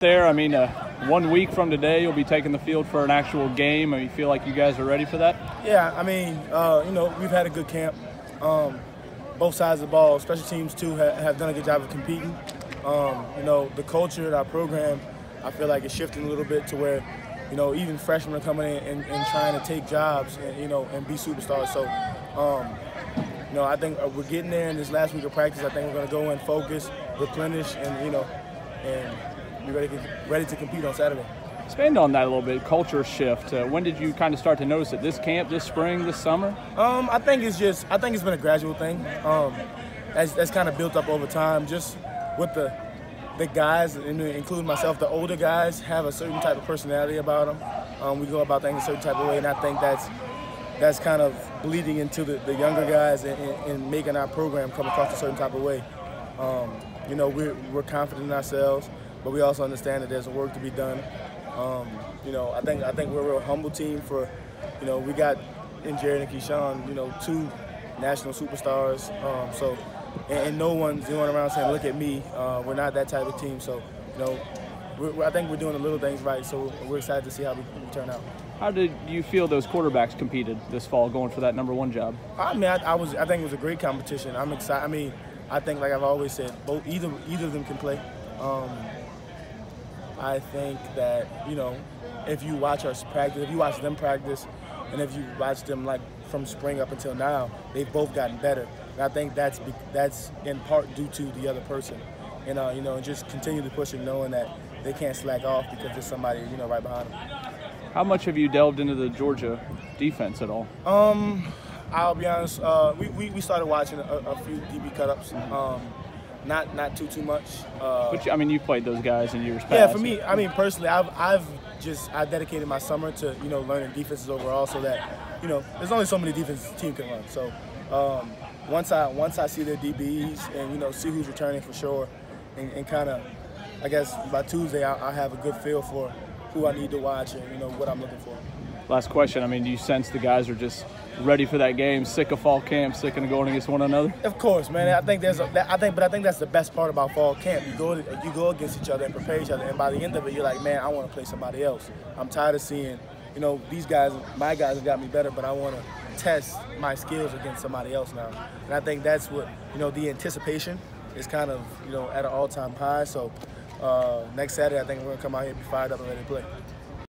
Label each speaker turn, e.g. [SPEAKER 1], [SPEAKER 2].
[SPEAKER 1] There, I mean, uh, one week from today, you'll be taking the field for an actual game. And you feel like you guys are ready for that?
[SPEAKER 2] Yeah, I mean, uh, you know, we've had a good camp. Um, both sides of the ball, special teams too, have, have done a good job of competing. Um, you know, the culture of our program, I feel like it's shifting a little bit to where, you know, even freshmen are coming in and, and trying to take jobs, and, you know, and be superstars. So, um, you know, I think uh, we're getting there in this last week of practice. I think we're going to go in, focus, replenish, and you know, and be ready to, ready to compete on Saturday.
[SPEAKER 1] Expand on that a little bit. Culture shift. Uh, when did you kind of start to notice it? This camp, this spring, this summer?
[SPEAKER 2] Um, I think it's just. I think it's been a gradual thing. Um, that's, that's kind of built up over time. Just with the the guys, including myself, the older guys have a certain type of personality about them. Um, we go about things a certain type of way, and I think that's that's kind of bleeding into the, the younger guys and, and, and, making our program come across a certain type of way. Um, you know, we're, we're confident in ourselves, but we also understand that there's work to be done. Um, you know, I think I think we're a real humble team for, you know, we got in Jared and Ke'Shawn, you know, two national superstars. Um, so, and, and, no one's going around saying, "Look at me." Uh, we're not that type of team. So, you know, we're, I think we're doing the little things right. So we're excited to see how we, we turn out.
[SPEAKER 1] How did you feel those quarterbacks competed this fall, going for that number one job?
[SPEAKER 2] I mean, I, I was. I think it was a great competition. I'm excited. I mean, I think, like I've always said, both either either of them can play. Um, I think that you know, if you watch us practice, if you watch them practice, and if you watch them like from spring up until now, they've both gotten better. And I think that's that's in part due to the other person, and uh, you know, and just continue to push it, knowing that they can't slack off because there's somebody you know right behind them.
[SPEAKER 1] How much have you delved into the Georgia defense at all?
[SPEAKER 2] Um, I'll be honest. Uh, we, we, we started watching a, a few DB cutups. Um, not not too too much.
[SPEAKER 1] Uh, but you, I mean, you played those guys in years past.
[SPEAKER 2] Yeah, for me, I mean personally, I've I've just I dedicated my summer to you know learning defenses overall, so that you know there's only so many defenses team can run. So um, once I once I see their DBs and you know see who's returning for sure, and, and kind of I guess by Tuesday I'll, I'll have a good feel for who I need to watch and you know what I'm looking for.
[SPEAKER 1] Last question. I mean, do you sense the guys are just ready for that game, sick of fall camp, sick of going against one another?
[SPEAKER 2] Of course, man. I think there's a, I think, but I think that's the best part about fall camp. You go, you go against each other and prepare each other, and by the end of it, you're like, man, I want to play somebody else. I'm tired of seeing, you know, these guys, my guys have got me better, but I want to test my skills against somebody else now. And I think that's what, you know, the anticipation is kind of, you know, at an all-time high. So uh, next Saturday, I think we're gonna come out here and be fired up and ready to play.